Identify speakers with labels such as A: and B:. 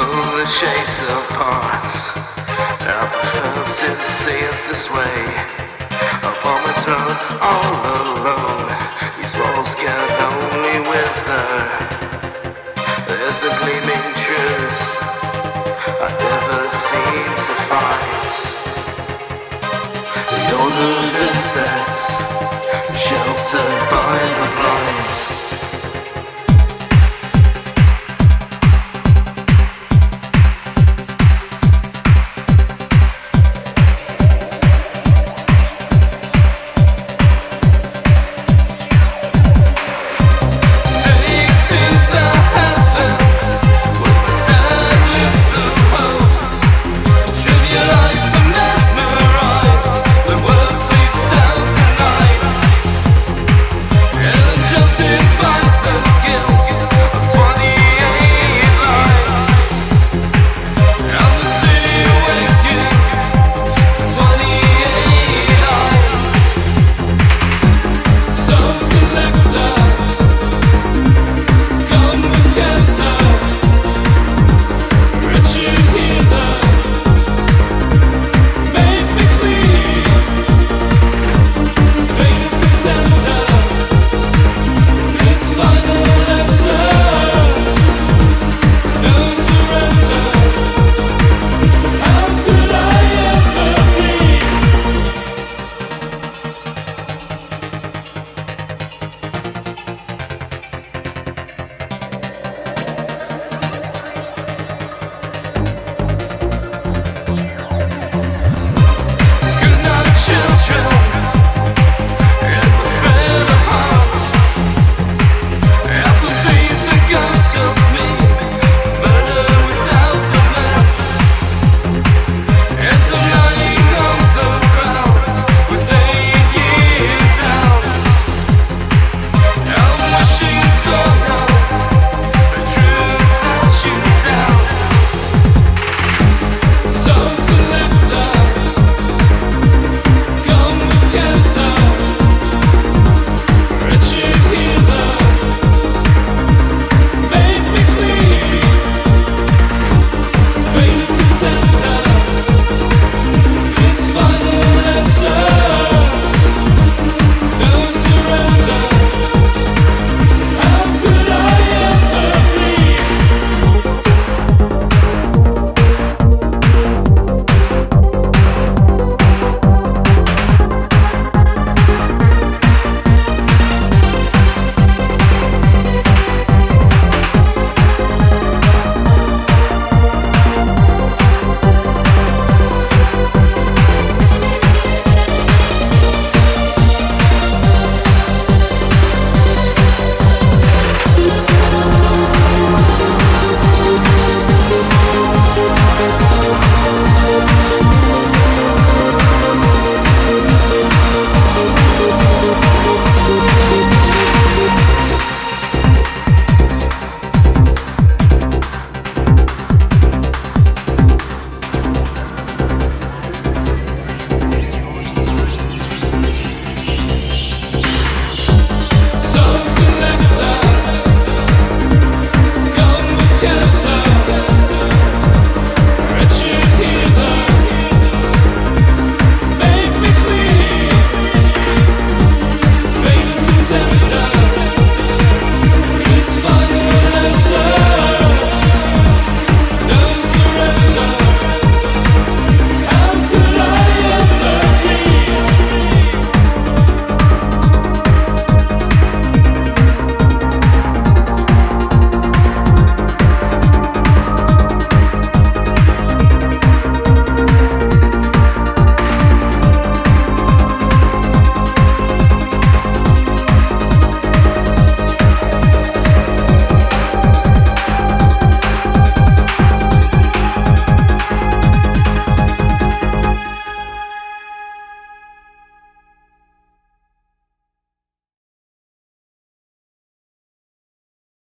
A: pull the shades apart. I prefer to see it this way. Upon my throne, all alone. These walls can only wither. There's a gleaming truth I never seem to find. The order of insects, sheltered by the blind.